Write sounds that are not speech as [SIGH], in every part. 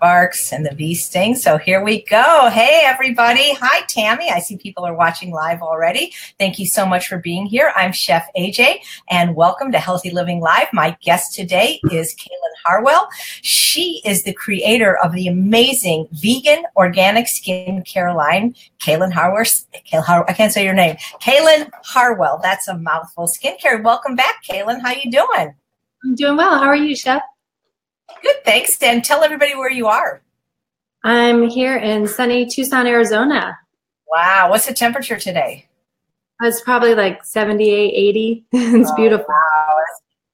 barks and the bee sting. So here we go. Hey, everybody. Hi, Tammy. I see people are watching live already. Thank you so much for being here. I'm Chef AJ and welcome to Healthy Living Live. My guest today is Kaelen Harwell. She is the creator of the amazing vegan organic skincare line, Kaelen Harwell. I can't say your name. Kaelen Harwell. That's a mouthful. Skincare. Welcome back, Kaelen. How are you doing? I'm doing well. How are you, Chef? Good, thanks. And tell everybody where you are. I'm here in sunny Tucson, Arizona. Wow. What's the temperature today? Uh, it's probably like 78, 80. [LAUGHS] it's oh, beautiful. Wow.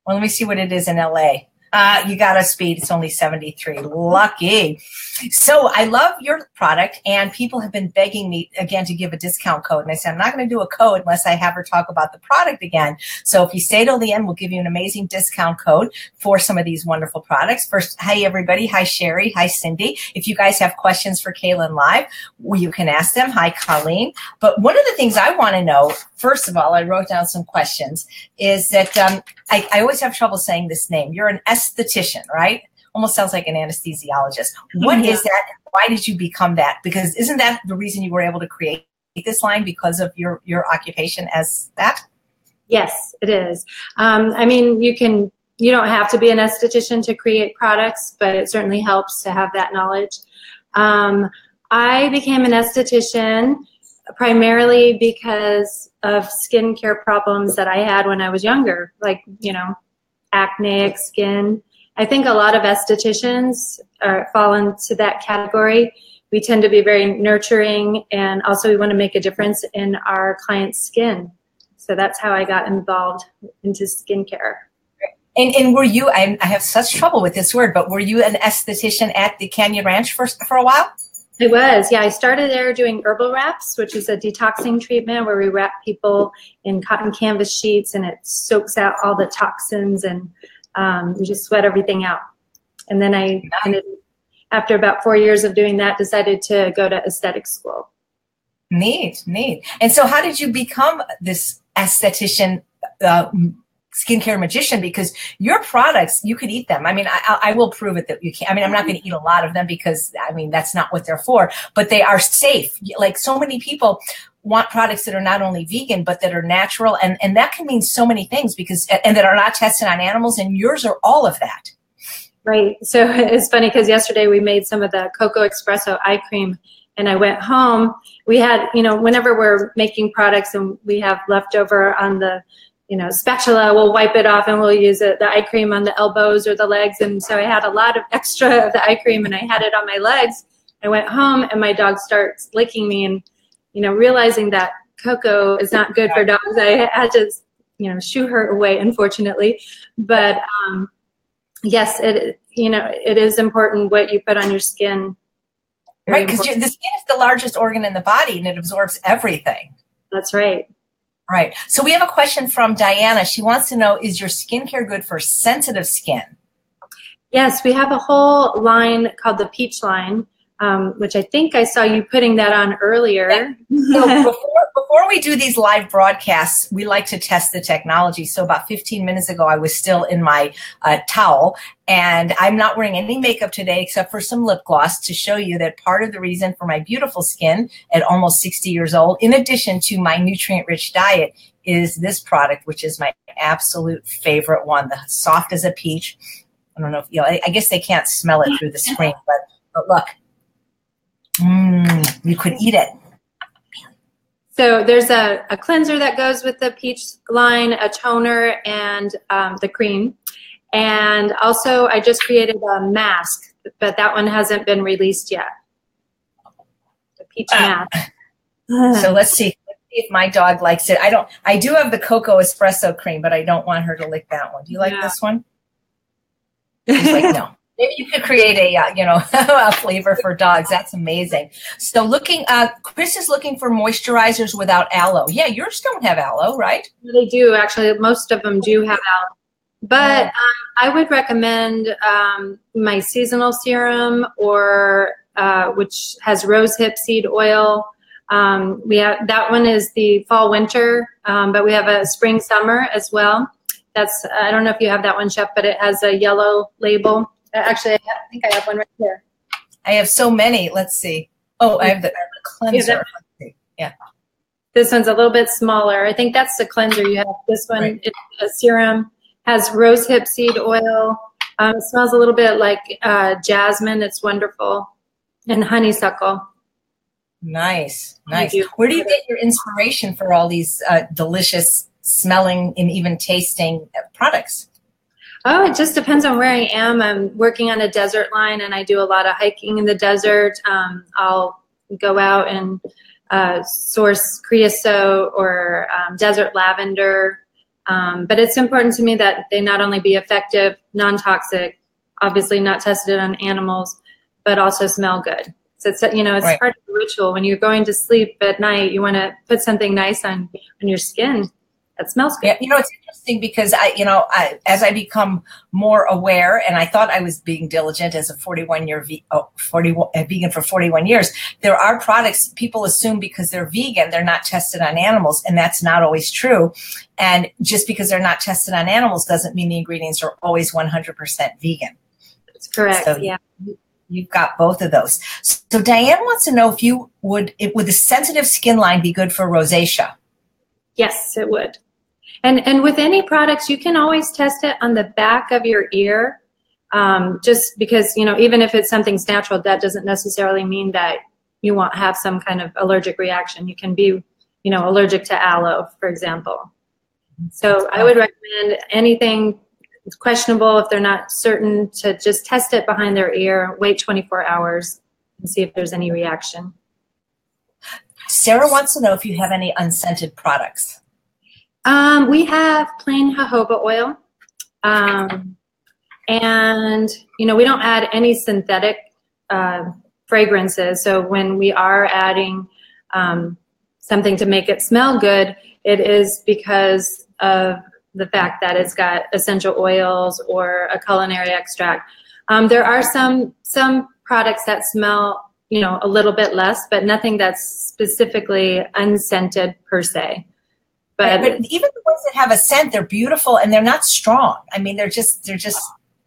Well, let me see what it is in LA. Uh, you got a speed. It's only 73. Lucky. So I love your product and people have been begging me again to give a discount code. And I said, I'm not going to do a code unless I have her talk about the product again. So if you stay till the end, we'll give you an amazing discount code for some of these wonderful products. First, hi everybody. Hi Sherry. Hi Cindy. If you guys have questions for Kaelen Live, you can ask them. Hi Colleen. But one of the things I want to know, first of all, I wrote down some questions, is that um, I, I always have trouble saying this name. You're an esthetician, right? Almost sounds like an anesthesiologist. What yeah. is that? Why did you become that? Because isn't that the reason you were able to create this line because of your your occupation as that? Yes, it is. Um, I mean, you can you don't have to be an esthetician to create products, but it certainly helps to have that knowledge. Um, I became an esthetician primarily because of skincare problems that I had when I was younger, like, you know, acneic skin. I think a lot of estheticians are, fall into that category. We tend to be very nurturing and also we want to make a difference in our client's skin. So that's how I got involved into skincare. And, and were you, I, I have such trouble with this word, but were you an esthetician at the Canyon Ranch for, for a while? It was, yeah. I started there doing herbal wraps, which is a detoxing treatment where we wrap people in cotton canvas sheets and it soaks out all the toxins and um, you just sweat everything out. And then I, after about four years of doing that, decided to go to aesthetic school. Neat, neat. And so, how did you become this esthetician uh, skincare magician because your products you could eat them. I mean I, I, will prove it that you can i mean i'm not mm-hmm. going to eat a lot of them because i mean that's not what they're for but they are safe. Like so many people want products that are not only vegan but that are natural and and that can mean so many things because and that are not tested on animals and yours are all of that. Right. So [LAUGHS] it's funny because yesterday we made some of the cocoa espresso eye cream and I went home, we had, you know, whenever we're making products and we have leftover on the you know, spatula, we'll wipe it off and we'll use it, the eye cream on the elbows or the legs. And so I had a lot of [LAUGHS] extra of the eye cream and I had it on my legs. I went home and my dog starts licking me and, you know, realizing that cocoa is not good for dogs. I had to, you know, shoo her away, unfortunately. But um, yes, it, you know, it is important what you put on your skin. Very right, because the skin is the largest organ in the body and it absorbs everything. That's right. Right. So we have a question from Diana. She wants to know Is your skincare good for sensitive skin? Yes, we have a whole line called the Peach line, um, which I think I saw you putting that on earlier. [LAUGHS] so before, before we do these live broadcasts, we like to test the technology. So about 15 minutes ago, I was still in my uh, towel and I'm not wearing any makeup today except for some lip gloss to show you that part of the reason for my beautiful skin at almost 60 years old, in addition to my nutrient rich diet, is this product, which is my absolute favorite one, the soft as a peach. I don't know if you know, I, I guess they can't smell it through the screen, but, but look, mm, you could eat it. So there's a, a cleanser that goes with the peach line, a toner, and um, the cream. And also, I just created a mask, but that one hasn't been released yet. The peach uh, mask. so let's see. let's see. if my dog likes it. I don't. I do have the cocoa espresso cream, but I don't want her to lick that one. Do you like yeah. this one? [LAUGHS] She's like, no. Maybe you could create a uh, you know [LAUGHS] a flavor for dogs. That's amazing. So looking, uh, Chris is looking for moisturizers without aloe. Yeah, yours don't have aloe, right? They do actually. Most of them do have aloe. But um, I would recommend um, my seasonal serum or uh, which has rosehip seed oil. Um, we have that one is the fall winter, um, but we have a spring summer as well. That's I don't know if you have that one, Chef, but it has a yellow label. Actually, I think I have one right here. I have so many. Let's see. Oh, I have the, I have the cleanser. Yeah, yeah. This one's a little bit smaller. I think that's the cleanser you have. This one right. is a serum, has rosehip seed oil. Um, it smells a little bit like uh, jasmine. It's wonderful. And honeysuckle. Nice, nice. Where do you get your inspiration for all these uh, delicious smelling and even tasting products? Oh, it just depends on where I am. I'm working on a desert line and I do a lot of hiking in the desert. Um, I'll go out and uh, source creosote or um, desert lavender. Um, but it's important to me that they not only be effective, non toxic, obviously not tested on animals, but also smell good. So it's you know it's right. part of the ritual. When you're going to sleep at night, you want to put something nice on on your skin that smells good. Yeah, you know it's interesting because I you know I, as I become more aware, and I thought I was being diligent as a 41 year ve- oh, 41 uh, vegan for 41 years. There are products people assume because they're vegan they're not tested on animals, and that's not always true. And just because they're not tested on animals doesn't mean the ingredients are always 100% vegan. That's correct. So yeah. You, you've got both of those. So Diane wants to know if you would, it, would a sensitive skin line be good for rosacea? Yes, it would. And and with any products, you can always test it on the back of your ear. Um, just because you know, even if it's something's natural, that doesn't necessarily mean that you won't have some kind of allergic reaction. You can be, you know, allergic to aloe, for example. So I would recommend anything questionable if they're not certain to just test it behind their ear, wait 24 hours, and see if there's any reaction. Sarah wants to know if you have any unscented products. Um, we have plain jojoba oil. Um, and, you know, we don't add any synthetic uh, fragrances. So when we are adding um, something to make it smell good, it is because of the fact that it's got essential oils or a culinary extract. Um, there are some some products that smell, you know, a little bit less, but nothing that's specifically unscented per se. But, but even the ones that have a scent, they're beautiful and they're not strong. I mean, they're just they're just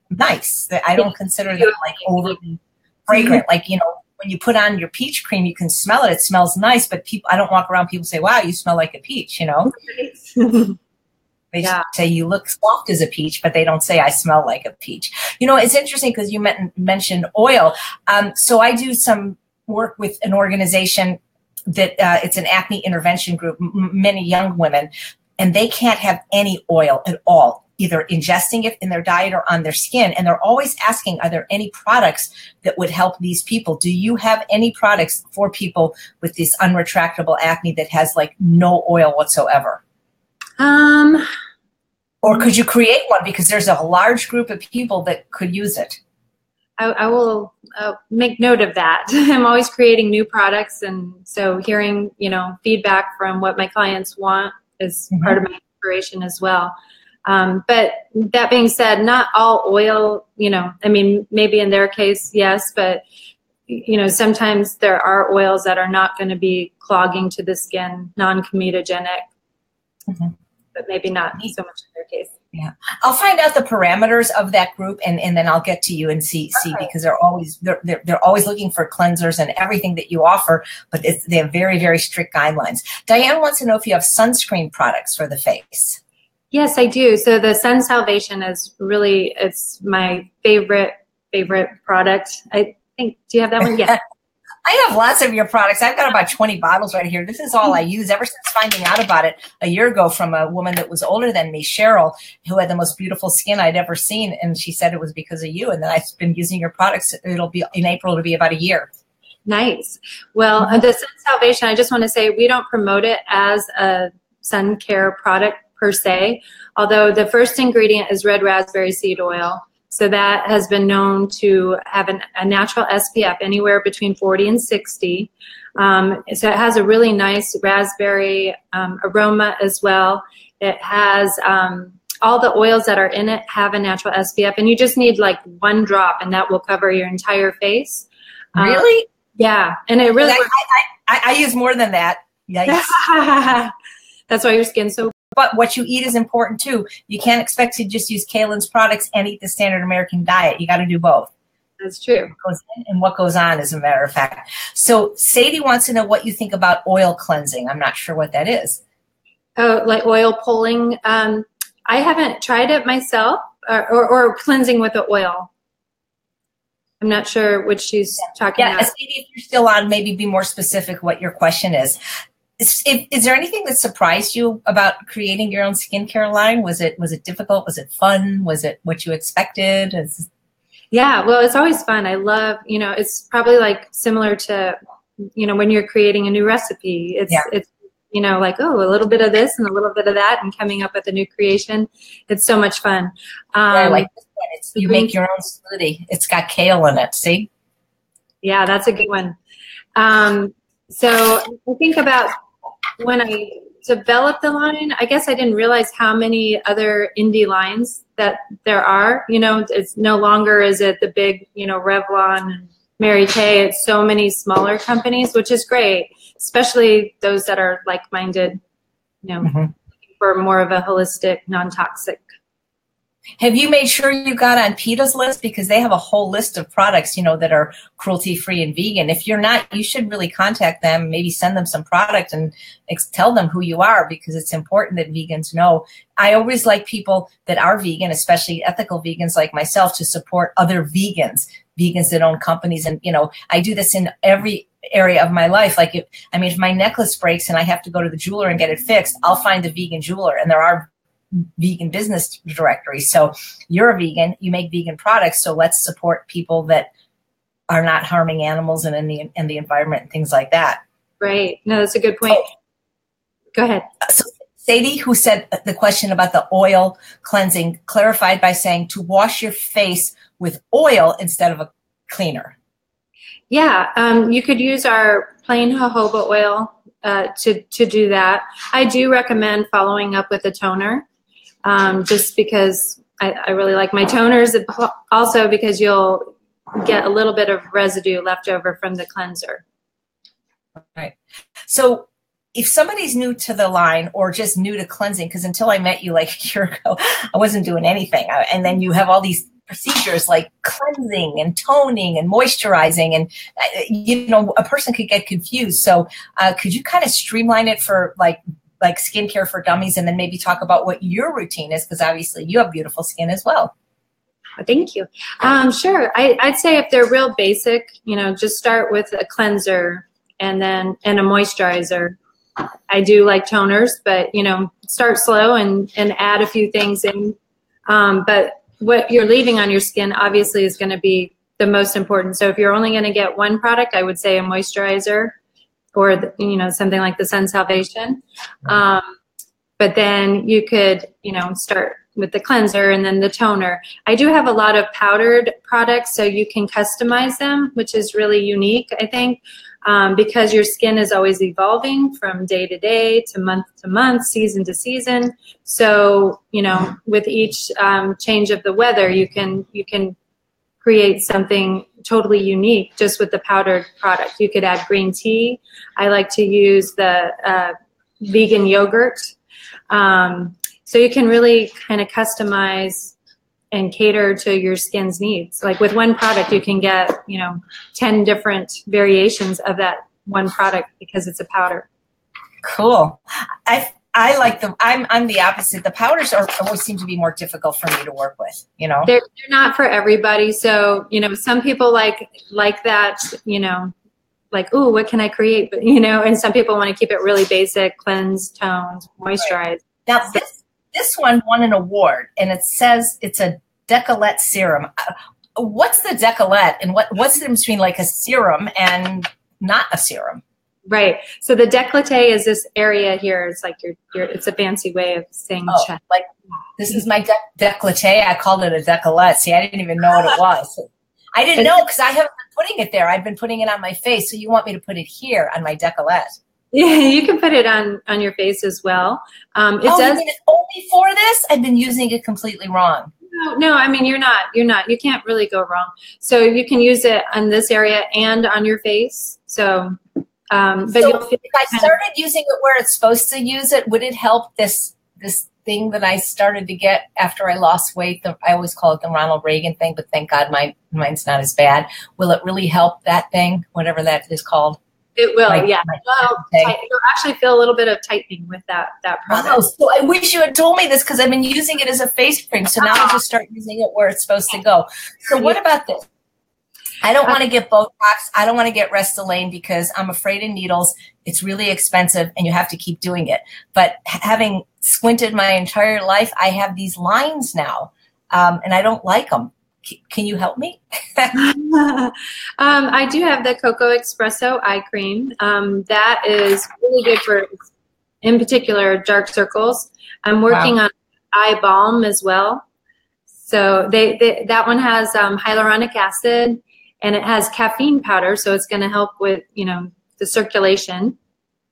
nice. I don't consider them like overly fragrant. Like you know, when you put on your peach cream, you can smell it. It smells nice, but people I don't walk around. People say, "Wow, you smell like a peach," you know. [LAUGHS] They yeah. say you look soft as a peach, but they don't say I smell like a peach. You know, it's interesting because you mentioned oil. Um, so I do some work with an organization that uh, it's an acne intervention group, m- many young women, and they can't have any oil at all, either ingesting it in their diet or on their skin. And they're always asking, are there any products that would help these people? Do you have any products for people with this unretractable acne that has like no oil whatsoever? Um, or could you create one because there's a large group of people that could use it? I, I will uh, make note of that. [LAUGHS] I'm always creating new products, and so hearing you know feedback from what my clients want is mm-hmm. part of my inspiration as well. Um, but that being said, not all oil, you know, I mean, maybe in their case, yes, but you know, sometimes there are oils that are not going to be clogging to the skin, non-comedogenic. Mm-hmm but maybe not so much in their case. Yeah, I'll find out the parameters of that group, and, and then I'll get to you and see see because they're always they're, they're, they're always looking for cleansers and everything that you offer, but they have very very strict guidelines. Diane wants to know if you have sunscreen products for the face. Yes, I do. So the Sun Salvation is really it's my favorite favorite product. I think. Do you have that one? [LAUGHS] Yeah. I have lots of your products. I've got about 20 bottles right here. This is all I use ever since finding out about it a year ago from a woman that was older than me, Cheryl, who had the most beautiful skin I'd ever seen. And she said it was because of you. And then I've been using your products. It'll be in April, it'll be about a year. Nice. Well, mm-hmm. the Sun Salvation, I just want to say we don't promote it as a sun care product per se, although the first ingredient is red raspberry seed oil. So that has been known to have an, a natural SPF anywhere between 40 and 60. Um, so it has a really nice raspberry um, aroma as well. It has um, all the oils that are in it have a natural SPF, and you just need like one drop, and that will cover your entire face. Um, really? yeah, and it really. I, I, I, I use more than that. Yes. [LAUGHS] That's why your skin's so but what you eat is important too. You can't expect to just use Kaelen's products and eat the standard American diet. You got to do both. That's true. What goes in and what goes on, as a matter of fact. So Sadie wants to know what you think about oil cleansing. I'm not sure what that is. Oh, like oil pulling. Um, I haven't tried it myself, or, or, or, cleansing with the oil. I'm not sure what she's talking yeah, about. Yeah, Sadie, if you're still on, maybe be more specific what your question is. Is, is there anything that surprised you about creating your own skincare line? Was it was it difficult? Was it fun? Was it what you expected? Is, yeah, well, it's always fun. I love, you know, it's probably like similar to, you know, when you're creating a new recipe. It's yeah. it's you know, like, oh, a little bit of this and a little bit of that and coming up with a new creation. It's so much fun. Um, yeah, like this one. It's, you make your own smoothie. It's got kale in it. See? Yeah, that's a good one. Um, so I think about when I developed the line, I guess I didn't realize how many other indie lines that there are. You know, it's no longer is it the big, you know, Revlon and Mary Kay. It's so many smaller companies, which is great, especially those that are like-minded, you know, mm-hmm. for more of a holistic, non-toxic have you made sure you got on PETA's list because they have a whole list of products, you know, that are cruelty free and vegan. If you're not, you should really contact them, maybe send them some product and ex- tell them who you are because it's important that vegans know. I always like people that are vegan, especially ethical vegans like myself, to support other vegans, vegans that own companies. And, you know, I do this in every area of my life. Like, if, I mean, if my necklace breaks and I have to go to the jeweler and get it fixed, I'll find a vegan jeweler. And there are vegan business directory. So you're a vegan, you make vegan products. So let's support people that are not harming animals and in the in the environment and things like that. Right. No, that's a good point. Go ahead. So Sadie, who said the question about the oil cleansing, clarified by saying to wash your face with oil instead of a cleaner. Yeah, um, you could use our plain jojoba oil uh, to to do that. I do recommend following up with a toner um, just because I, I, really like my toners. Also because you'll get a little bit of residue left over from the cleanser. Right. So if somebody's new to the line or just new to cleansing, because until I met you like [LAUGHS] a year ago, I wasn't doing anything. And then you have all these procedures like cleansing and toning and moisturizing and uh, you know a person could get confused so uh, could you kind of streamline it for like like skincare for dummies and then maybe talk about what your routine is because obviously you have beautiful skin as well. Thank you. Um, sure. I, I'd say if they're real basic, you know, just start with a cleanser and then and a moisturizer. I do like toners, but you know, start slow and and add a few things in. Um, but what you're leaving on your skin obviously is going to be the most important. So if you're only going to get one product, I would say a moisturizer or the, you know something like the Sun Salvation. Um, but then you could you know start with the cleanser and then the toner. I do have a lot of powdered products, so you can customize them, which is really unique, I think, um, because your skin is always evolving from day to day to month to month, season to season. So you know, with each um, change of the weather, you can you can create something totally unique just with the powdered product. You could add green tea. I like to use the uh, vegan yogurt. Um, so you can really kind of customize and cater to your skin's needs. Like with one product, you can get, you know, 10 different variations of that one product because it's a powder. Cool. I I like them. I'm I'm the opposite. The powders are always seem to be more difficult for me to work with. You know, they're, they're not for everybody. So you know, some people like like that. You know, like oh, what can I create? But you know, and some people want to keep it really basic, cleanse, toned, moisturize. Right. Now this this one won an award, and it says it's a Décolleté serum. What's the Décolleté, and what what's the difference between like a serum and not a serum? Right. So the décolleté is this area here. It's like your, your it's a fancy way of saying oh, chest. Like this is my de- décolleté. I called it a décolleté. See, I didn't even know what it was. I didn't know because I haven't been putting it there. I've been putting it on my face. So you want me to put it here on my décolleté? Yeah, [LAUGHS] you can put it on on your face as well. Um, it oh, does. You mean it's only for this? I've been using it completely wrong. No, no, I mean you're not. You're not. You can't really go wrong. So you can use it on this area and on your face. So um, but so if I started using it where it's supposed to use it, would it help this this thing that I started to get after I lost weight. The, I always call it the Ronald Reagan thing, but thank God my mine's not as bad. Will it really help that thing, whatever that is called? It will, my, yeah. My well, [LAUGHS] you'll actually feel a little bit of tightening with that that product. Wow, so I wish you had told me this because I've been using it as a face cream. So now I just start using it where it's supposed to go. So what about this? I don't want to get Botox. I don't want to get Restylane because I'm afraid of needles. It's really expensive and you have to keep doing it. But having squinted my entire life, I have these lines now um, and I don't like them. C- can you help me? [LAUGHS] um, I do have the Cocoa Espresso eye cream. Um, that is really good for, in particular, dark circles. I'm working wow. on eye balm as well. So they, they that one has um, hyaluronic acid and it has caffeine powder, so it's going to help with you know the circulation.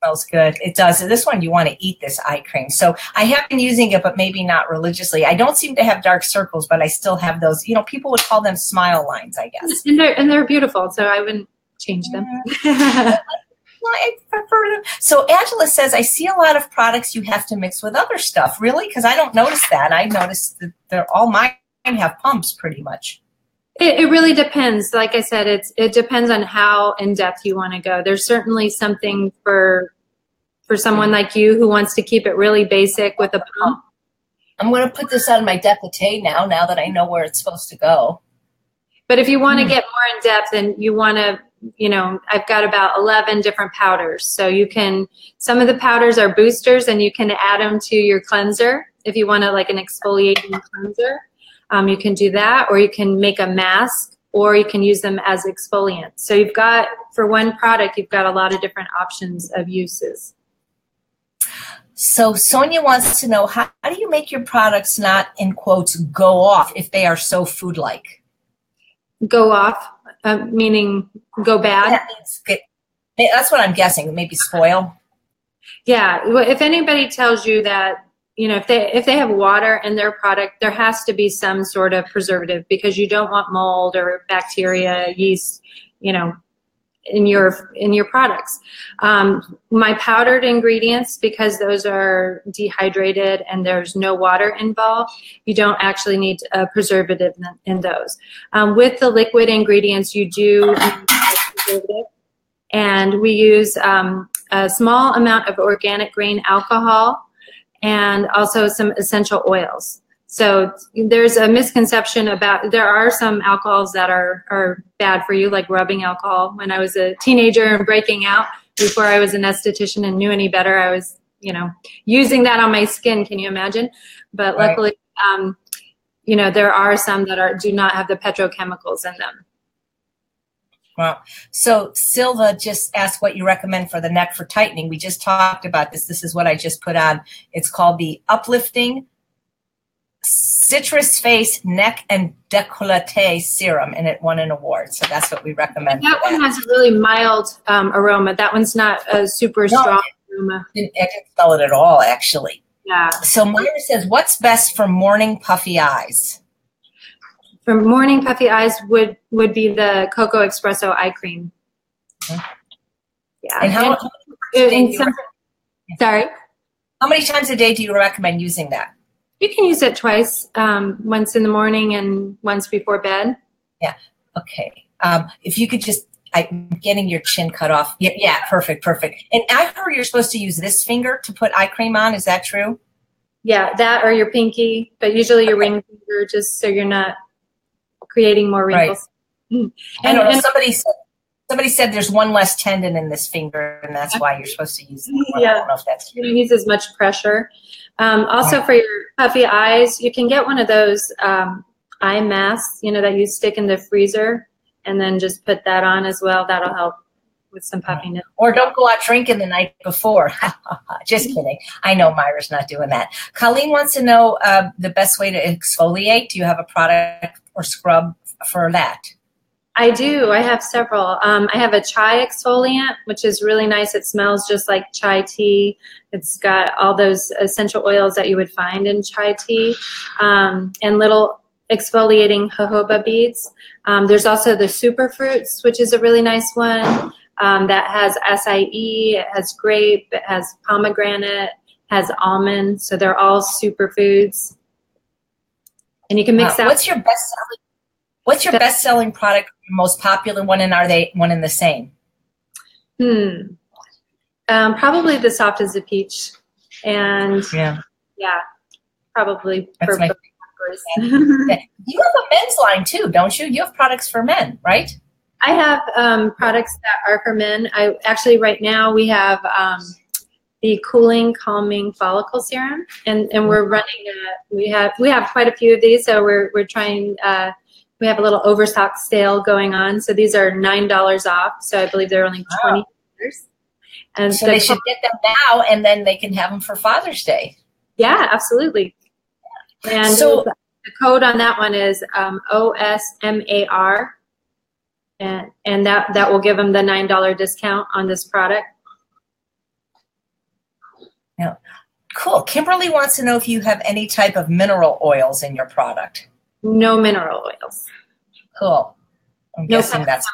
Smells good. It does. And this one, you want to eat this eye cream. So I have been using it, but maybe not religiously. I don't seem to have dark circles, but I still have those. You know, people would call them smile lines, I guess. And they're and they're beautiful, so I wouldn't change them. [LAUGHS] I prefer them. So Angela says, I see a lot of products you have to mix with other stuff. Really? Because I don't notice that. I notice that they're all mine have pumps pretty much. It, it, really depends. Like I said, it's it depends on how in depth you want to go. There's certainly something for for someone like you who wants to keep it really basic with a pump. I'm going to put this on my décolleté now. Now that I know where it's supposed to go. But if you want to hmm. get more in depth and you want to, you know, I've got about 11 different powders. So you can, some of the powders are boosters and you can add them to your cleanser if you want to like an exfoliating cleanser. Um, you can do that, or you can make a mask, or you can use them as exfoliants. So you've got, for one product, you've got a lot of different options of uses. So Sonia wants to know how, how do you make your products not, in quotes, go off if they are so food-like? Go off, uh, meaning go bad? That get, that's what I'm guessing. Maybe spoil. Yeah. If anybody tells you that you know if they if they have water in their product there has to be some sort of preservative because you don't want mold or bacteria yeast you know in your in your products. Um, my powdered ingredients because those are dehydrated and there's no water involved you don't actually need a preservative in, in those. Um, with the liquid ingredients you do and we use um, a small amount of organic grain alcohol and also some essential oils. So there's a misconception about there are some alcohols that are are bad for you, like rubbing alcohol. When I was a teenager and breaking out, before I was an esthetician and knew any better, I was you know using that on my skin. Can you imagine? But right. luckily, um, you know there are some that are do not have the petrochemicals in them. Well, so Silva just asked what you recommend for the neck for tightening. We just talked about this. This is what I just put on. It's called the Uplifting Citrus Face Neck and Decollete Serum, and it won an award. So that's what we recommend. That one has a really mild um, aroma. That one's not a super no, strong aroma. I didn't, I didn't smell it at all, actually. Yeah. So Myra says, what's best for morning puffy eyes? For morning puffy eyes would would be the Cocoa Espresso eye cream. Okay. Yeah. And how? And, and some, sorry. How many times a day do you recommend using that? You can use it twice, um, once in the morning and once before bed. Yeah. Okay. Um, if you could just, I'm getting your chin cut off. Yeah, yeah, perfect, perfect. And I heard you're supposed to use this finger to put eye cream on. Is that true? Yeah, that or your pinky, but usually your okay. ring finger, just so you're not creating more wrinkles. Right. Mm. And, somebody said somebody said there's one less tendon in this finger, and that's why you're supposed to use. It. Yeah, I don't know if that's true. You use as much pressure. Um, also, for your puffy eyes, you can get one of those um, eye masks. You know that you stick in the freezer, and then just put that on as well. That'll help with some puffiness. Or don't go out drinking the night before. [LAUGHS] Just kidding. I know Myra's not doing that. Colleen wants to know uh, the best way to exfoliate. Do you have a product or scrub for that? I do. I have several. Um, I have a chai exfoliant, which is really nice. It smells just like chai tea. It's got all those essential oils that you would find in chai tea, um, and little exfoliating jojoba beads. Um, there's also the superfruits, which is a really nice one um, that has acai, it has grape, it has pomegranate, has almond. So they're all superfoods. And you can mix Uh, out. what's your best selling? What's your best selling product? Most popular one, and are they one and the same? Hmm. Um, probably the soft as a peach. And Yeah. yeah, probably That's for my both. You have a men's line too, don't you? You have products for men, right? I have um, products that are for men. I actually right now we have um, the cooling calming follicle serum, and, and we're running. A, we have we have quite a few of these, so we're we're trying. Uh, we have a little overstock sale going on, so these are nine dollars off. So I believe they're only twenty dollars. And So the they should get them now, and then they can have them for Father's Day. Yeah, absolutely. And So- the code on that one is um, OSMAR, and and that that will give them the nine dollar discount on this product. Cool. Kimberly wants to know if you have any type of mineral oils in your product. No mineral oils. Cool. I'm No guessing that's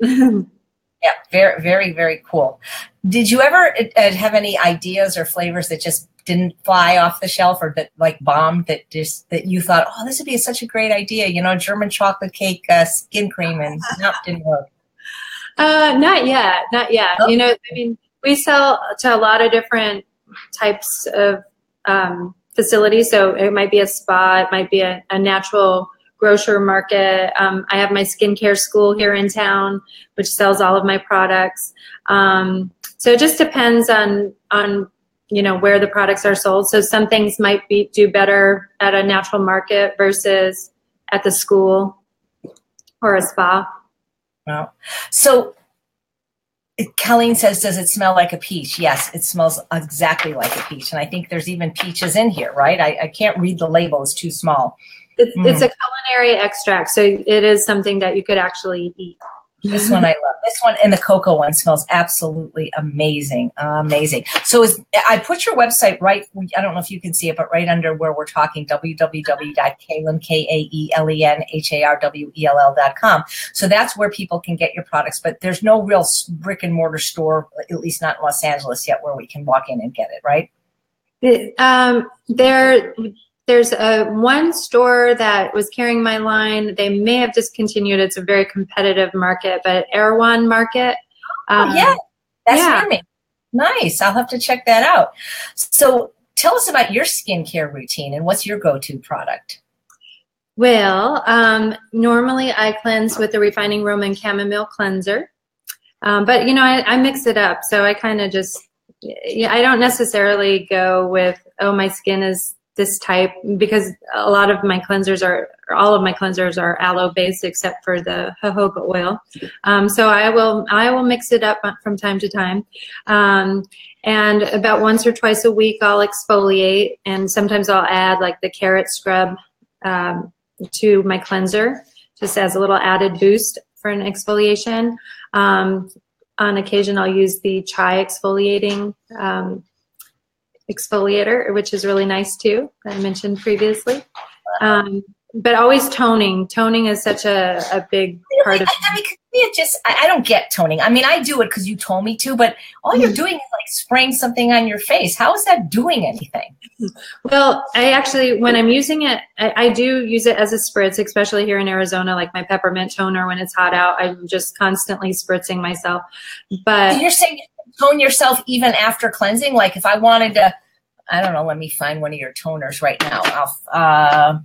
[LAUGHS] yeah, very, very, very cool. Did you ever uh, have any ideas or flavors that just didn't fly off the shelf, or that like bombed that just that you thought, oh, this would be such a great idea? You know, German chocolate cake uh, skin cream, and [LAUGHS] nope, didn't work. Uh, not yet, not yet. Oh. You know, I mean, we sell to a lot of different types of um, facilities. So it might be a spa, it might be a, a natural grocer market. Um, I have my skincare school here in town, which sells all of my products. Um, so it just depends on on you know where the products are sold. So some things might be do better at a natural market versus at the school or a spa. Well, so it- Colleen says, "Does it smell like a peach?" Yes, it smells exactly like a peach, and I think there's even peaches in here, right? I, I can't read the label; it's too small. It's, Mm. it's a culinary extract, so it is something that you could actually eat. This one I love. This one and the cocoa one smells absolutely amazing, amazing. So is I put your website right? I don't know if you can see it, but right under where we're talking, www.kaelen k a e l e n h a r w e l l dot com. So that's where people can get your products. But there's no real brick and mortar store, at least not in Los Angeles yet, where we can walk in and get it. Right? Um, there, there's a one store that was carrying my line. They may have discontinued. It's a very competitive market, but Erewhon Market. um, oh yeah, that's yeah. me. Nice. I'll have to check that out. So tell us about your skincare routine and what's your go-to product. Well, um, normally I cleanse with the refining Roman chamomile cleanser, um, but you know I, I mix it up. So I kind of just, yeah, I don't necessarily go with oh my skin is this type because a lot of my cleansers are, all of my cleansers are aloe based except for the jojoba oil. Um, so I will I will mix it up from time to time, um, and about once or twice a week I'll exfoliate, and sometimes I'll add like the carrot scrub. Um, to my cleanser just as a little added boost for an exfoliation. Um, on occasion, I'll use the chai exfoliating um, exfoliator, which is really nice too, that I mentioned previously. Um, but always toning. Toning is such a, a big part I, of I mean, it just I, I don't get toning. I mean, I do it because you told me to, but all you're Mhm. doing is like spraying something on your face. How is that doing anything? Well, I actually, when I'm using it, I, I do use it as a spritz, especially here in Arizona, like my peppermint toner when it's hot out. I'm just constantly spritzing myself. But You're saying tone yourself even after cleansing. Like if I wanted to, I don't know. Let me find one of your toners right now. I'll, uh,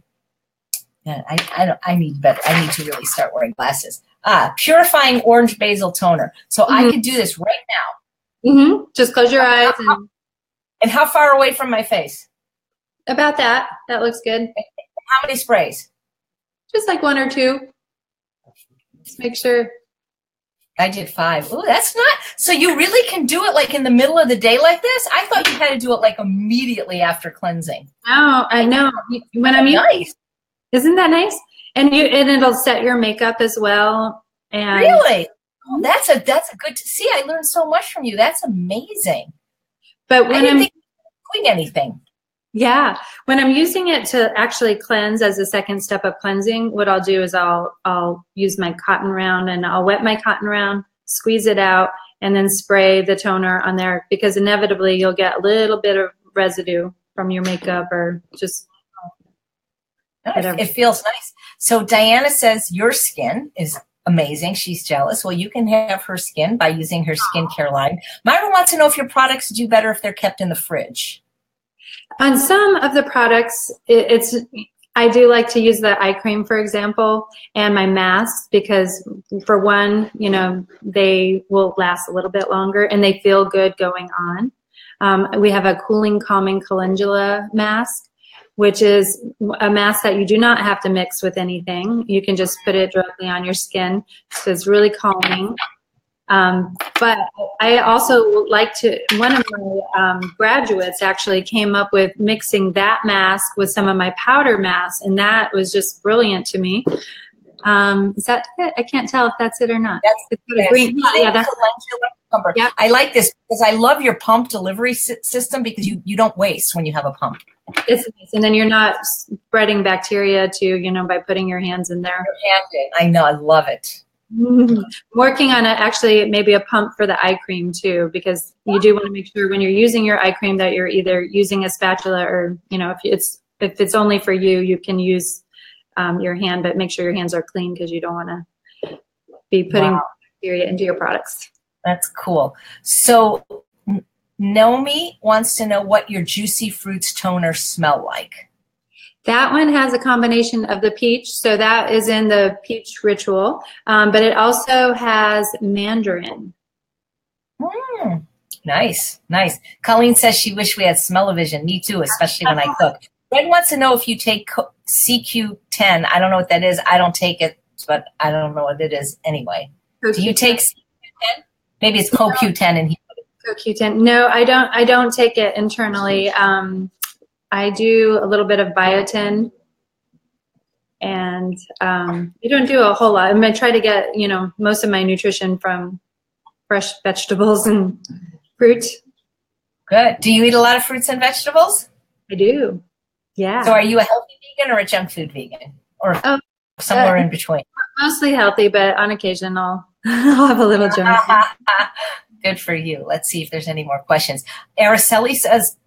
I, I don't. I need better. I need to really start wearing glasses. Ah, purifying orange basil toner. So I Mhm. could do this right now. Mm-hmm. just close your eyes and And how far away from my face? about that. That looks good. How many sprays? Just like one or two. Just make sure. I did five. Oh, that's not. So you really can do it like in the middle of the day like this? I thought you had to do it like immediately after cleansing. Oh, I know. When I'm using, nice. isn't that nice? And you, and it'll set your makeup as well. And Really? Oh, that's a that's a good to see. I learned so much from you. That's amazing. but I when didn't I'm think you were doing anything. Yeah, when I'm using it to actually cleanse as a second step of cleansing, what I'll do is I'll I'll use my cotton round and I'll wet my cotton round, squeeze it out, and then spray the toner on there because inevitably you'll get a little bit of residue from your makeup or just Whatever. It feels nice. So Diana says your skin is amazing. She's jealous. Well, you can have her skin by using her skincare line. Myra wants to know if your products do better if they're kept in the fridge. On some of the products, it's I do like to use the eye cream, for example, and my masks because, for one, you know, they will last a little bit longer and they feel good going on. Um, we have a cooling, calming calendula mask which is a mask that you do not have to mix with anything. You can just put it directly on your skin. So it's really calming. Um, but I also like to, one of my um, graduates actually came up with mixing that mask with some of my powder masks, and that was just brilliant to me. Um, is that it? I can't tell if that's it or not. That's the green. Yeah, that's yeah. I like this because I love your pump delivery system because you, you don't waste when you have a pump. It's nice. And then you're not spreading bacteria to, you know, by putting your hands in there. I know. I love it. Working on it, actually, maybe a pump for the eye cream too, because you do want to make sure when you're using your eye cream that you're either using a spatula or, you know, if it's if it's only for you, you can use um, your hand, but make sure your hands are clean because you don't want to be putting wow. bacteria into your products. That's cool. So Nomi wants to know what your Juicy Fruits toner smell like. That one has a combination of the peach, so that is in the peach ritual, um, but it also has mandarin. Mm, nice, nice. Colleen says she wish we had smell-o-vision. Me too, especially when I [LAUGHS] cook. Red wants to know if you take CQ10. I don't know what that is. I don't take it, but I don't know what it is anyway. Do you take CQ10? Maybe it's CoQ10 and he CoQ10. No, I don't. I don't take it internally. Um, I do a little bit of biotin, and um, I don't do a whole lot. I'm gonna try to get you know most of my nutrition from fresh vegetables and fruit. Good. Do you eat a lot of fruits and vegetables? I do. Yeah. So are you a healthy vegan or a junk food vegan, or oh, somewhere uh, in between? Mostly healthy, but on occasion I'll [LAUGHS] I'll have a little junk. Food. [LAUGHS] Good for you. Let's see if there's any more questions. Araceli says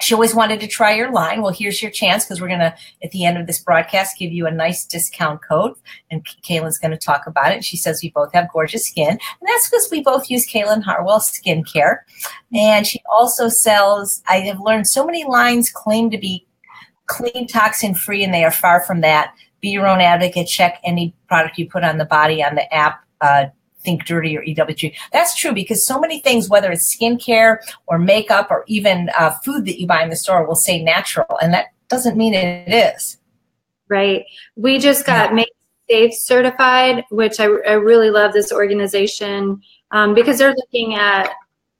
she always wanted to try your line. Well, here's your chance because we're going to, at the end of this broadcast, give you a nice discount code. And Kaelen's going to talk about it. She says we both have gorgeous skin. And that's because we both use Kaelen Harwell skincare. And she also sells, I have learned so many lines claim to be clean, toxin free, and they are far from that. Be your own advocate. Check any product you put on the body on the app. Uh, Think Dirty or EWG. That's true because so many things, whether it's skincare or makeup or even uh, food that you buy in the store, will say natural, and that doesn't mean it is. Right. We just got yeah. Made Safe certified, which I, I really love this organization um, because they're looking at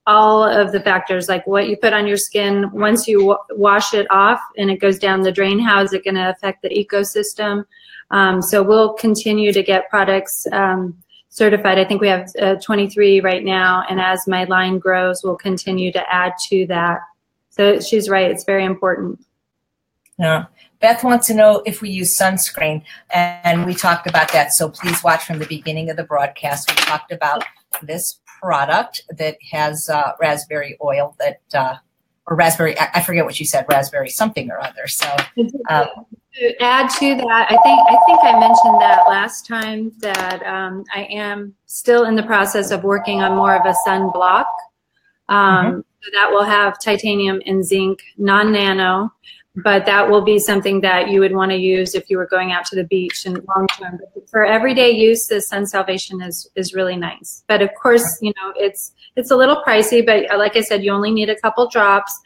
all of the factors like what you put on your skin once you w- wash it off and it goes down the drain how is it going to affect the ecosystem um, so we'll continue to get products um, certified. I think we have uh, 23 right now, and as my line grows, we'll continue to add to that. So she's right; it's very important. Yeah. Beth wants to know if we use sunscreen, and we talked about that. So please watch from the beginning of the broadcast. We talked about this product that has uh, raspberry oil that, uh, or raspberry, I forget what you said, raspberry something or other. So um, to add to that, I think I think I mentioned that last time that um, I am still in the process of working on more of a sunblock. Um, mm-hmm. so that will have titanium and zinc, non-nano, but that will be something that you would want to use if you were going out to the beach and long term. For everyday use, the Sun Salvation is is really nice. But of course, you know it's it's a little pricey. But uh, like I said, you only need a couple drops.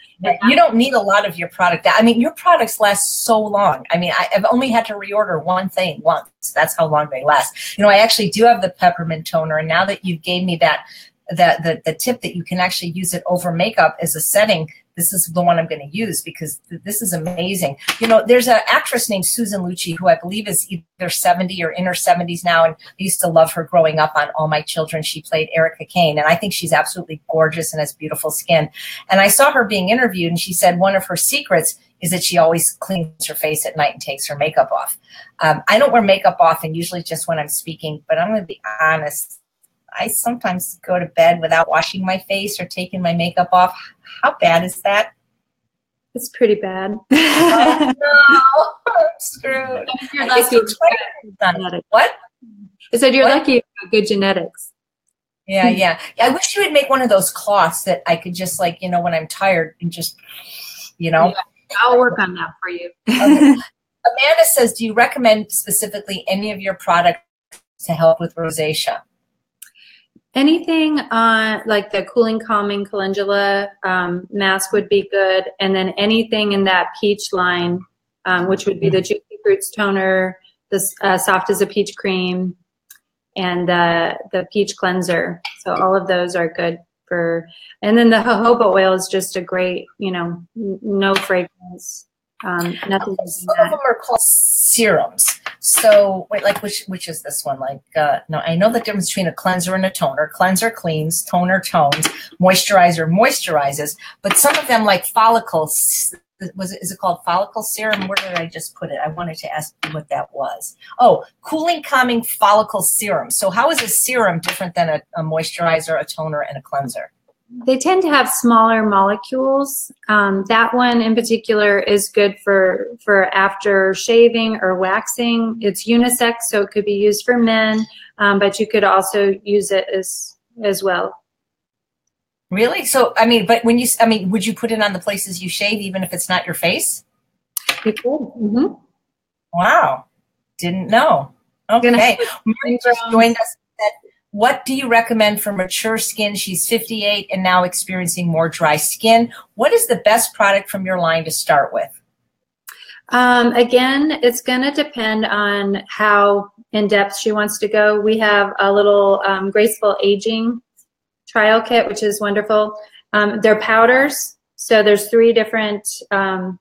You don't need a lot of your product. I mean, your products last so long. I mean, I've only had to reorder one thing once. That's how long they last. You know, I actually do have the peppermint toner, and now that you gave me that the, the, the tip that you can actually use it over makeup as a setting this is the one I'm going to use because th- this is amazing. You know, there's an actress named Susan Lucci who I believe is either 70 or in her 70s now. And I used to love her growing up on All My Children. She played Erica Kane. And I think she's absolutely gorgeous and has beautiful skin. And I saw her being interviewed and she said one of her secrets is that she always cleans her face at night and takes her makeup off. Um, I don't wear makeup often, usually just when I'm speaking, but I'm going to be honest. I sometimes go to bed without washing my face or taking my makeup off. How bad is that? It's pretty bad. [LAUGHS] oh, no, I'm screwed. You're lucky. think it's genetics. What? I said you're What? lucky you have good genetics. Yeah, yeah. yeah. I wish you would make one of those cloths that I could just like, you know, when I'm tired and just, you know. I'll work on that for you. Okay. [LAUGHS] Amanda says, do you recommend specifically any of your products to help with rosacea? Anything on like the cooling calming calendula um, mask would be good, and then anything in that peach line, um, which would be the juicy fruits toner, the uh, soft as a peach cream, and the the peach cleanser. So all of those are good for. And then the jojoba oil is just a great, you know, n- no fragrance, um, nothing. Some of them are called serums. So wait, like which which is this one? Like uh no, I know the difference between a cleanser and a toner. Cleanser cleans, toner tones, moisturizer moisturizes, but some of them like follicles was it is it called follicle serum? Where did I just put it? I wanted to ask you what that was. Oh, cooling calming follicle serum. So how is a serum different than a, a moisturizer, a toner, and a cleanser? They tend to have smaller molecules. Um, that one in particular is good for for after shaving or waxing. It's unisex, so it could be used for men, um, but you could also use it as as well. Really? So I mean, but when you I mean, would you put it on the places you shave even if it's not your face? You could. hmm Wow. Didn't know. Okay. have just joined us. What do you recommend for mature skin? She's 58 and now experiencing more dry skin. What is the best product from your line to start with? Um, again, it's going to depend on how in depth she wants to go. We have a little um, graceful aging trial kit, which is wonderful. Um, they're powders, so there's three different um,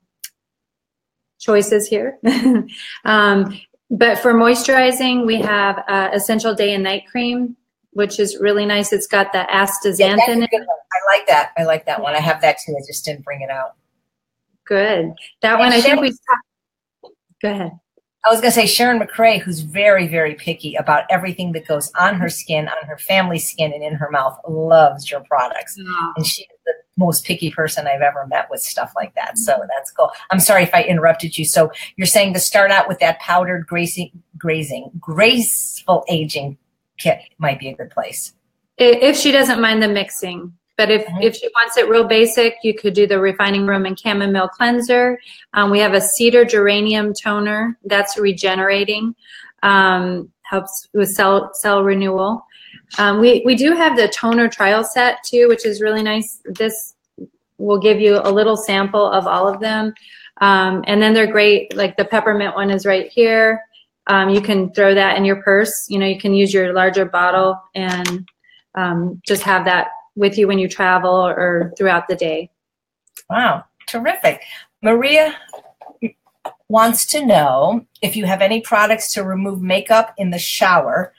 choices here. [LAUGHS] um, but for moisturizing, we have uh, Essential Day and Night Cream, which is really nice. It's got the astaxanthin in it. I like that. I like that one. I have that too. I just didn't bring it out. Good. That one, I think we. Go ahead. I was going to say Sharon McRae, who's very, very picky about everything that goes on her skin, on her family's skin, and in her mouth, loves your products. and she most picky person I've ever met with stuff like that. So that's cool. I'm sorry if I interrupted you. So you're saying to start out with that powdered grazing, grazing, graceful aging kit might be a good place. If she doesn't mind the mixing. But if, Mhm. if she wants it real basic, you could do the refining room and chamomile cleanser. Um, we have a cedar geranium toner that's regenerating, um, helps with cell cell renewal. Um, we we do have the toner trial set too, which is really nice. This will give you a little sample of all of them, um, and then they're great. Like the peppermint one is right here. Um, you can throw that in your purse. You know, you can use your larger bottle and um, just have that with you when you travel or throughout the day. Wow, terrific. Maria wants to know if you have any products to remove makeup in the shower.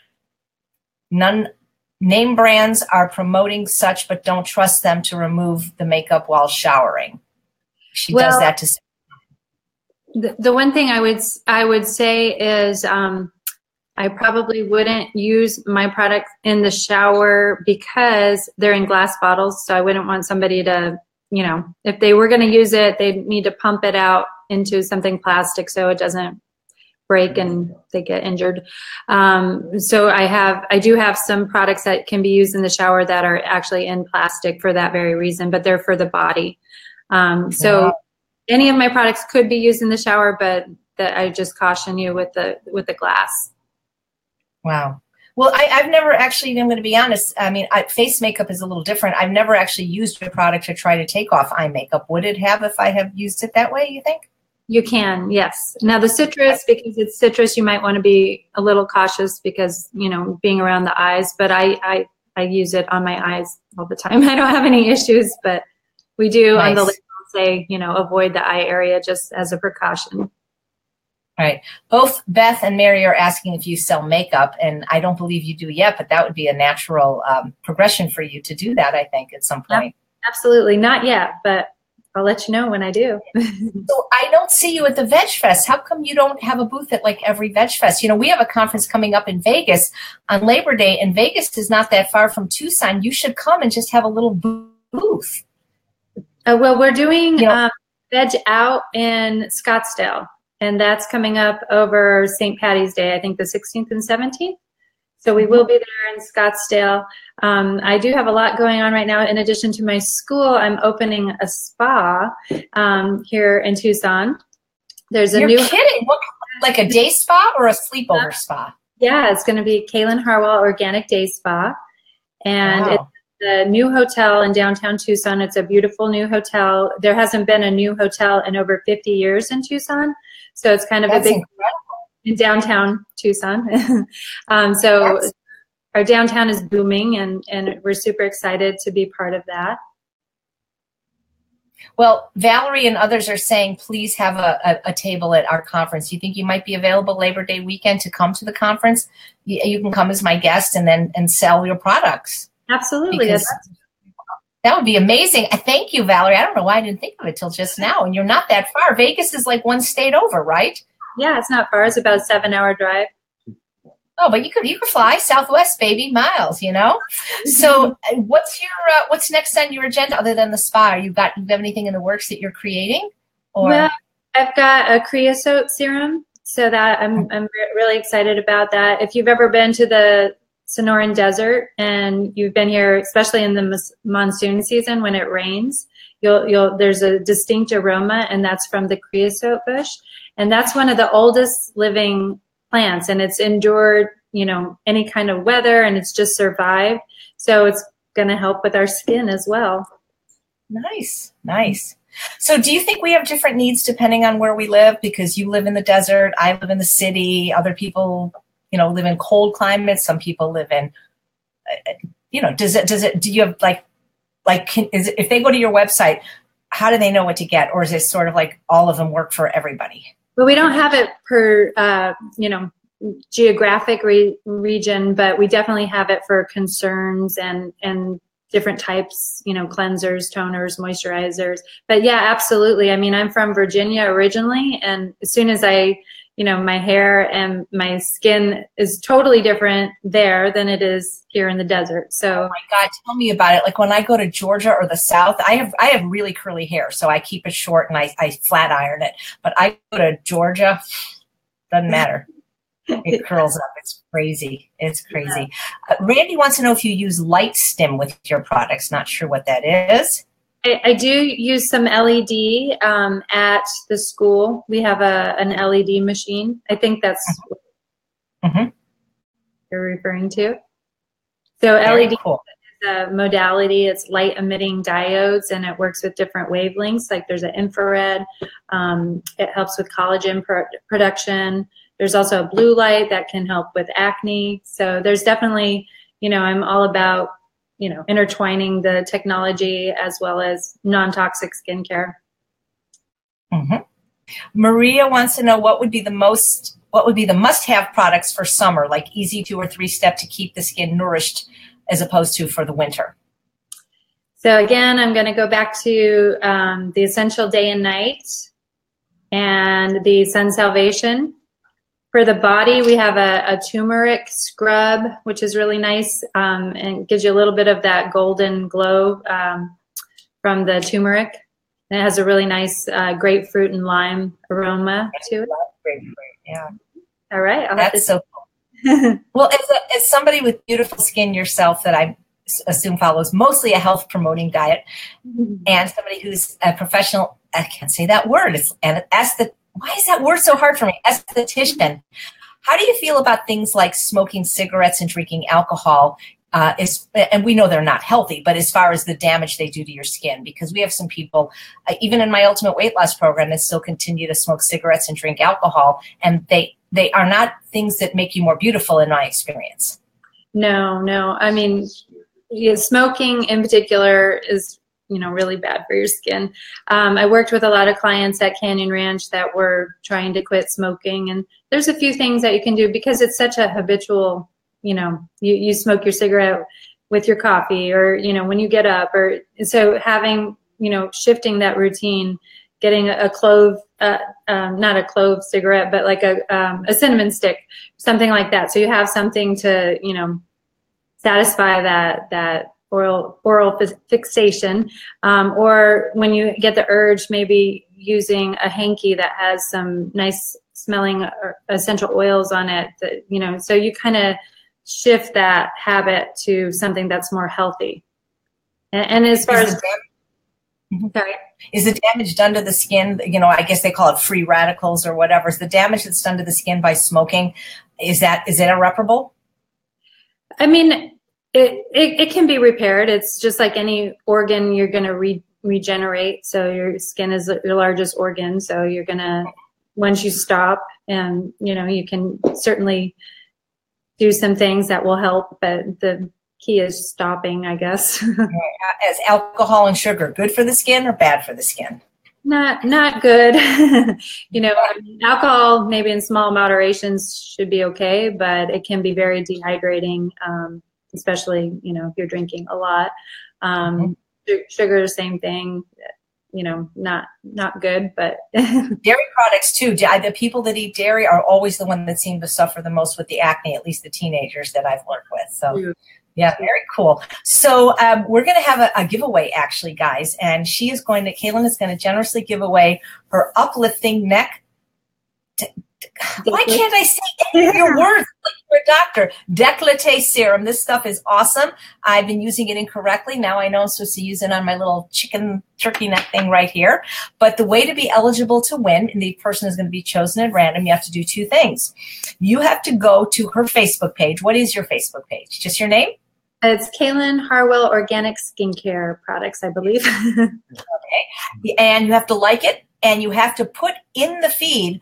None name brands are promoting such, but don't trust them to remove the makeup while showering. She does that to The, the one thing I would I would say is um, I probably wouldn't use my products in the shower because they're in glass bottles. So I wouldn't want somebody to, you know, if they were going to use it, they'd need to pump it out into something plastic so it doesn't break and they get injured. Um, so I have I do have some products that can be used in the shower that are actually in plastic for that very reason, but they're for the body. Um, so Wow. any of my products could be used in the shower, but that I just caution you with the with the glass. Wow. Well, I, I've never actually, I'm going to be honest. I mean, I, face makeup is a little different. I've never actually used a product to try to take off eye makeup. Would it have if I have used it that way, you think? You can, yes. Now the citrus, because it's citrus, you might want to be a little cautious because you know being around the eyes. But I I, I use it on my eyes all the time. [LAUGHS] I don't have any issues, but we do on the Nice. label say you know avoid the eye area just as a precaution. All right. Both Beth and Mary are asking if you sell makeup, and I don't believe you do yet, but that would be a natural um, progression for you to do that, I think, at some point. Absolutely, not yet, but I'll let you know when I do. So I don't see you at the Veg Fest. How come you don't have a booth at like every Veg Fest? You know, we have a conference coming up in Vegas on Labor Day, and Vegas is not that far from Tucson. You should come and just have a little booth. Uh, well, we're doing You know- um, Veg Out in Scottsdale, and that's coming up over St. Patty's Day, I think the 16th and 17th. So we will be there in Scottsdale. Um, I do have a lot going on right now. In addition to my school, I'm opening a spa um, here in Tucson. There's a You're new kidding. What, like a day spa or a sleepover spa? Yeah, it's going to be Kaelen Harwell Organic Day Spa, and wow. it's the new hotel in downtown Tucson. It's a beautiful new hotel. There hasn't been a new hotel in over 50 years in Tucson, so it's kind of That's a big incredible. in downtown Tucson. [LAUGHS] um, so That's our downtown is booming, and and we're super excited to be part of that. Well, Valerie and others are saying, please have a, a, a, table at our conference. You think you might be available Labor Day weekend to come to the conference? You, you can come as my guest and then and sell your products. Absolutely. That would be amazing. Thank you, Valerie. I don't know why I didn't think of it till just now. And you're not that far. Vegas is like one state over, right? Yeah, it's not far. It's about a seven hour drive. Oh, but you could you could fly Southwest, baby, miles. You know. So, [LAUGHS] uh, what's your uh, what's next on your agenda other than the spa? You got you have got anything in the works that you're creating? Or well, I've got a creosote serum, so that I'm I'm really excited about that. If you've ever been to the Sonoran Desert and you've been here, especially in the monsoon season when it rains, you'll, you'll, there's a distinct aroma and that's from the creosote bush. And that's one of the oldest living plants and it's endured, you know, any kind of weather and it's just survived. So it's going to help with our skin as well. Nice, nice. So, do you think we have different needs depending on where we live? Because you live in the desert, I live in the city, other people you know live in cold climates some people live in uh, you know does it does it do you have like like can, is it, if they go to your website how do they know what to get or is it sort of like all of them work for everybody well we don't have it per uh, you know geographic re- region but we definitely have it for concerns and and different types you know cleansers toners moisturizers. But yeah absolutely. I mean i'm from virginia originally and as soon as i you know, my hair and my skin is totally different there than it is here in the desert. So, oh my God, tell me about it. Like when I go to Georgia or the South, I have I have really curly hair, so I keep it short and I, I flat iron it. But I go to Georgia, doesn't matter. It [LAUGHS] curls up. It's crazy. It's crazy. Uh, Randy wants to know if you use LightStim with your products. Not sure what that is. I, I do use some LED um, at the school. We have a an LED machine. I think that's mm-hmm. what you're referring to. So Very LED cool. is a modality. It's light emitting diodes, and it works with different wavelengths. Like there's an infrared. Um, it helps with collagen pro- production. There's also a blue light that can help with acne. So there's definitely, you know, I'm all about you know, intertwining the technology as well as non-toxic skincare. Mm-hmm. Maria wants to know what would be the most, what would be the must-have products for summer, like easy two or three step to keep the skin nourished as opposed to for the winter. So again, I'm going to go back to um, the essential day and night and the sun salvation. For the body, we have a, a turmeric scrub, which is really nice um, and gives you a little bit of that golden glow um, from the turmeric. And it has a really nice uh, grapefruit and lime aroma to it. Grapefruit, yeah. All right. I'll That's so cool. [LAUGHS] well, as, a, as somebody with beautiful skin yourself that I assume follows mostly a health promoting diet mm-hmm. and somebody who's a professional, I can't say that word, it's an the why is that word so hard for me? Esthetician. How do you feel about things like smoking cigarettes and drinking alcohol? Uh, is, and we know they're not healthy, but as far as the damage they do to your skin, because we have some people, uh, even in my ultimate weight loss program, that still continue to smoke cigarettes and drink alcohol, and they they are not things that make you more beautiful, in my experience. No, no. I mean, smoking in particular is you know really bad for your skin. Um, I worked with a lot of clients at Canyon Ranch that were trying to quit smoking, and there's a few things that you can do because it's such a habitual. You know, you you smoke your cigarette with your coffee, or you know when you get up, or so having you know shifting that routine getting a, clove, uh, um, not a clove cigarette, but like a, um, a cinnamon stick, something like that. So you have something to, you know, satisfy that, that oral oral fixation, um, or when you get the urge, maybe using a hanky that has some nice smelling essential oils on it. That you know, so you kind of shift that habit to something that's more healthy. And, and as far as mm-hmm. sorry. Is the damage done to the skin? You know, I guess they call it free radicals or whatever. Is the damage that's done to the skin by smoking? Is that is it irreparable? I mean, it, it, it can be repaired. It's just like any organ you're going to re- regenerate. So your skin is your largest organ. So you're going to, once you stop and, you know, you can certainly do some things that will help, but the key is stopping, I guess. [LAUGHS] As alcohol and sugar, good for the skin or bad for the skin? Not not good. [LAUGHS] you know, alcohol maybe in small moderations should be okay, but it can be very dehydrating, um, especially you know if you're drinking a lot. Um, mm-hmm. Sugar, same thing you know not not good but [LAUGHS] dairy products too the people that eat dairy are always the one that seem to suffer the most with the acne at least the teenagers that i've worked with so yeah, very cool. So um, we're going to have a, a, giveaway, actually, guys, and she is going to. Kaelen is going to generously give away her uplifting neck. why can't I say any of your words like you're a doctor? Décolleté serum. This stuff is awesome. I've been using it incorrectly. Now I know I'm supposed to use it on my little chicken turkey neck thing right here. But the way to be eligible to win, and the person is going to be chosen at random, you have to do two things. You have to go to her Facebook page. What is your Facebook page? Just your name? It's Kaelen Harwell Organic Skincare Products, I believe. [LAUGHS] okay. And you have to like it and you have to put in the feed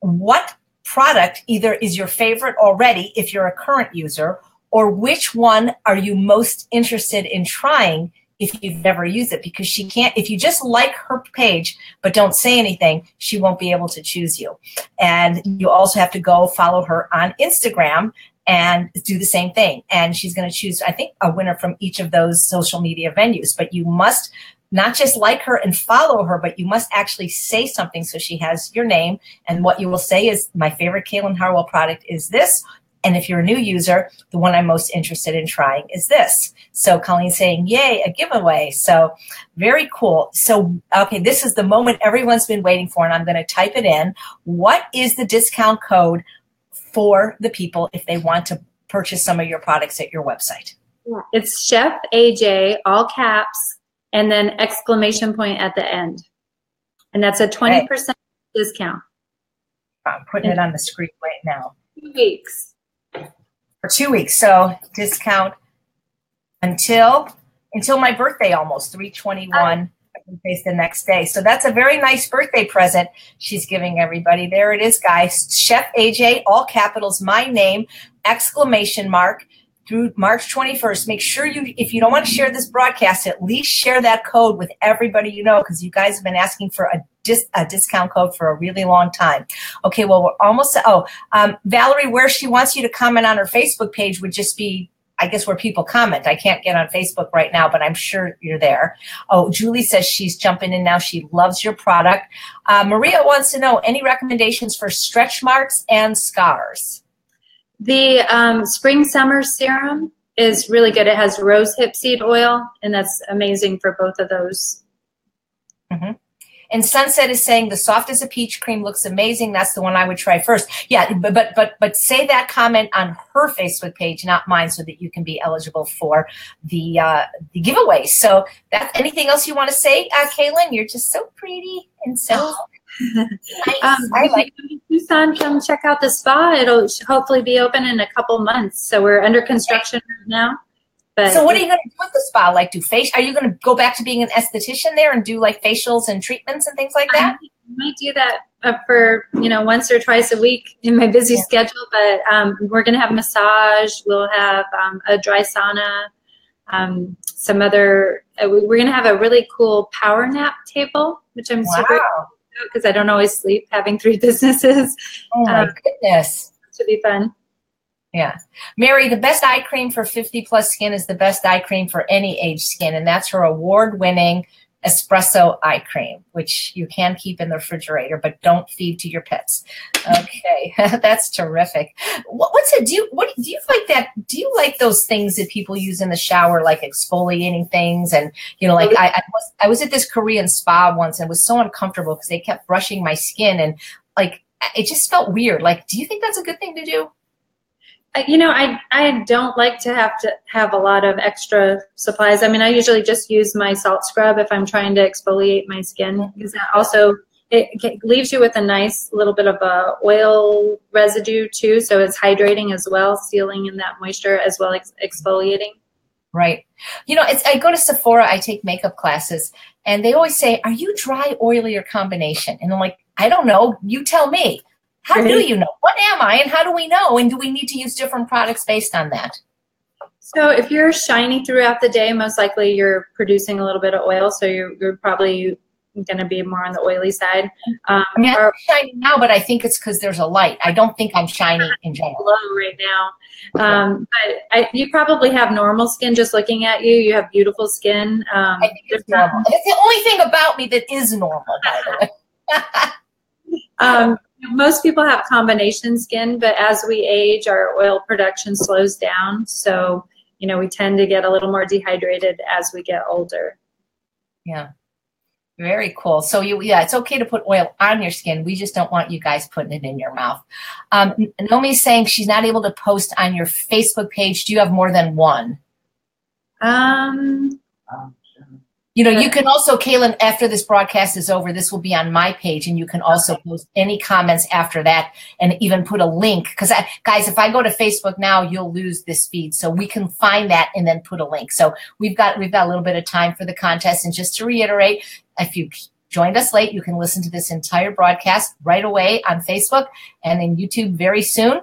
what product either is your favorite already if you're a current user or which one are you most interested in trying if you've never used it because she can't if you just like her page but don't say anything she won't be able to choose you and you also have to go follow her on instagram and do the same thing. And she's going to choose, I think, a winner from each of those social media venues. But you must not just like her and follow her, but you must actually say something so she has your name. And what you will say is, my favorite Kaelen Harwell product is this. And if you're a new user, the one I'm most interested in trying is this. So Colleen's saying, yay, a giveaway. So very cool. So, okay, this is the moment everyone's been waiting for, and I'm going to type it in. What is the discount code for the people if they want to purchase some of your products at your website? It's Chef AJ, all caps, and then exclamation point at the end. And that's a 20% okay. discount. I'm putting it on the screen right now. Two weeks. For two weeks. So discount until until my birthday almost, 321 face the next day. So that's a very nice birthday present she's giving everybody. There it is, guys. Chef AJ, all capitals, my name, exclamation mark through March 21st. Make sure you, if you don't want to share this broadcast, at least share that code with everybody you know because you guys have been asking for a, dis, a discount code for a really long time. Okay, well, we're almost, oh, um, Valerie, where she wants you to comment on her Facebook page would just be I guess where people comment. I can't get on Facebook right now, but I'm sure you're there. Oh, Julie says she's jumping in now. She loves your product. Uh, Maria wants to know any recommendations for stretch marks and scars. The um, spring summer serum is really good. It has rose hip seed oil, and that's amazing for both of those. Mm-hmm. And Sunset is saying the soft as a peach cream looks amazing. That's the one I would try first. Yeah, but but but but say that comment on her Facebook page, not mine, so that you can be eligible for the uh, the giveaway. So that's anything else you want to say, uh, Kaelen? You're just so pretty and so. Nice. um, I like Tucson. Come check out the spa. It'll hopefully be open in a couple months. So we're under construction right now. But so what are you going to do with the spa? Like do face? Are you going to go back to being an esthetician there and do like facials and treatments and things like that? I might do that uh, for you know once or twice a week in my busy yeah. schedule. But um, we're going to have massage. We'll have um, a dry sauna. Um, some other. Uh, we're going to have a really cool power nap table, which I'm wow. super because I don't always sleep having three [LAUGHS] businesses. Oh my um, goodness! To be fun. Yeah. Mary, the best eye cream for 50 plus skin is the best eye cream for any age skin. And that's her award winning espresso eye cream, which you can keep in the refrigerator, but don't feed to your pets. Okay, [LAUGHS] that's terrific. What, what's it? Do you what do you like that? Do you like those things that people use in the shower, like exfoliating things? And you know, like I, I was I was at this Korean spa once and it was so uncomfortable because they kept brushing my skin and like it just felt weird. Like, do you think that's a good thing to do? You know, I I don't like to have to have a lot of extra supplies. I mean, I usually just use my salt scrub if I'm trying to exfoliate my skin mm-hmm. because that also it, leaves you with a nice little bit of a oil residue too, so it's hydrating as well, sealing in that moisture as well as exfoliating. Right. You know, it's, I go to Sephora, I take makeup classes, and they always say, "Are you dry, oily, or combination?" And I'm like, I don't know. You tell me. How do you know? What am I and how do we know? And do we need to use different products based on that? So if you're shiny throughout the day, most likely you're producing a little bit of oil. So you're, you're probably going to be more on the oily side. Um, I mean, I'm shiny now, but I think it's because there's a light. I don't think I'm shiny in general. Low right now. Um, but I, you probably have normal skin just looking at you. You have beautiful skin. Um, I think it's normal. It's the only thing about me that is normal, by the [LAUGHS] way. [LAUGHS] um, most people have combination skin, but as we age, our oil production slows down. So, you know, we tend to get a little more dehydrated as we get older. Yeah. Very cool. So you, yeah, it's okay to put oil on your skin. We just don't want you guys putting it in your mouth. Um, Naomi's saying she's not able to post on your Facebook page. Do you have more than one? Um, um you know, you can also, Kaelen, after this broadcast is over, this will be on my page, and you can also post any comments after that and even put a link. Because, guys, if I go to Facebook now, you'll lose this feed. So we can find that and then put a link. So we've got we've got a little bit of time for the contest. And just to reiterate, if you joined us late, you can listen to this entire broadcast right away on Facebook and in YouTube very soon.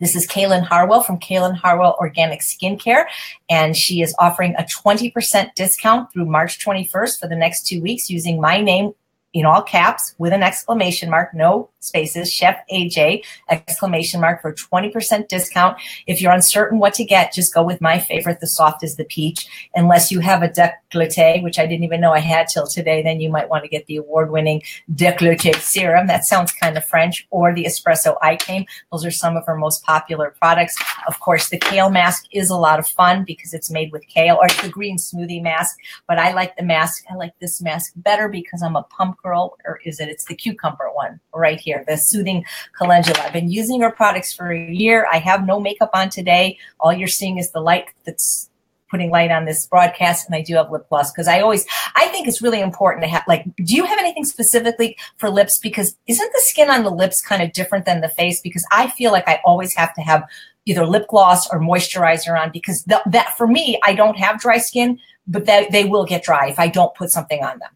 This is Kaelen Harwell from Kaelen Harwell Organic Skincare, and she is offering a 20% discount through March 21st for the next two weeks using my name, in all caps with an exclamation mark, no spaces, Chef AJ, exclamation mark for 20% discount. If you're uncertain what to get, just go with my favorite, the soft is the peach. Unless you have a décolleté, which I didn't even know I had till today, then you might want to get the award winning décolleté serum. That sounds kind of French or the espresso eye cream. Those are some of our most popular products. Of course, the kale mask is a lot of fun because it's made with kale or the green smoothie mask, but I like the mask. I like this mask better because I'm a pump girl, or is it? It's the cucumber one right here, the soothing calendula. I've been using her products for a year. I have no makeup on today. All you're seeing is the light that's putting light on this broadcast and I do have lip gloss because I always I think it's really important to have like do you have anything specifically for lips because isn't the skin on the lips kind of different than the face because I feel like I always have to have either lip gloss or moisturizer on because th- that for me I don't have dry skin but that they will get dry if I don't put something on them.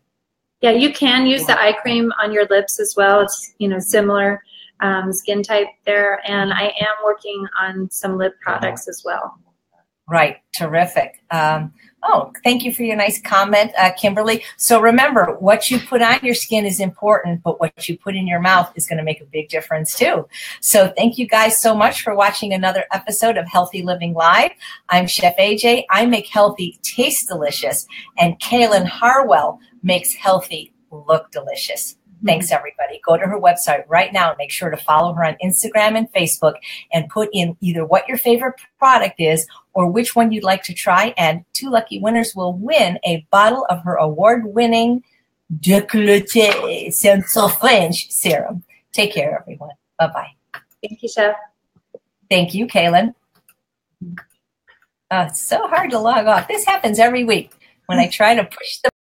Yeah, you can use the eye cream on your lips as well. It's you know similar um, skin type there, and I am working on some lip products as well. Right, terrific. Um, oh, thank you for your nice comment, uh, Kimberly. So remember, what you put on your skin is important, but what you put in your mouth is going to make a big difference too. So thank you guys so much for watching another episode of Healthy Living Live. I'm Chef AJ. I make healthy taste delicious, and Kaelen Harwell makes healthy look delicious. Mm-hmm. Thanks, everybody. Go to her website right now and make sure to follow her on Instagram and Facebook and put in either what your favorite product is or which one you'd like to try. And two lucky winners will win a bottle of her award winning Décolleté Senso French serum. Take care, everyone. Bye bye. Thank you, Chef. Thank you, Kaelen. It's so hard to log off. This happens every week when I [LAUGHS] try to push the